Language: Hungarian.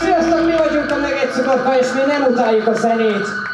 Sziasztok, mi vagyunk a Megegyszukadka, és mi nem utáljuk a zenét.